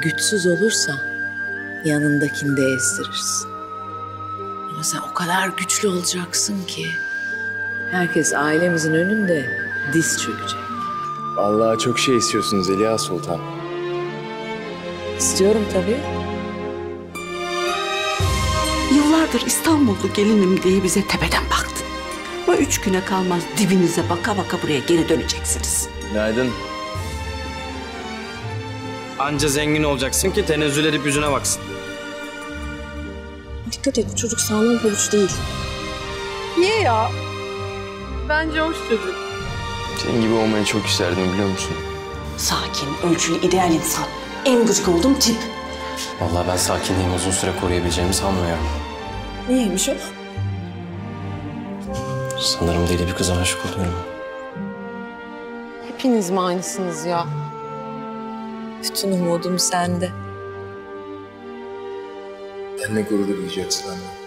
güçsüz olursa yanındakini de ezdirirsin. Ama sen o kadar güçlü olacaksın ki herkes ailemizin önünde diz çökecek. Vallahi çok şey istiyorsun Zeliha Sultan. İstiyorum tabii. Yıllardır İstanbullu gelinim diye bize tepeden baktın. Ama üç güne kalmaz dibinize baka baka buraya geri döneceksiniz. Günaydın. Anca zengin olacaksın ki tenezzül edip yüzüne baksın. Dikkat et bu çocuk sağlam pabuç değil. Niye ya? Bence hoş çocuk. Senin gibi olmayı çok isterdim biliyor musun? Sakin, ölçülü, ideal insan. En gıcık olduğum tip. Vallahi ben sakinliğimi uzun süre koruyabileceğimi sanmıyorum. Niyeymiş o? Sanırım deli bir kıza aşık oluyorum. Hepiniz mi aynısınız ya? Bütün umudum sende. Benle gurur duyacaksın anne.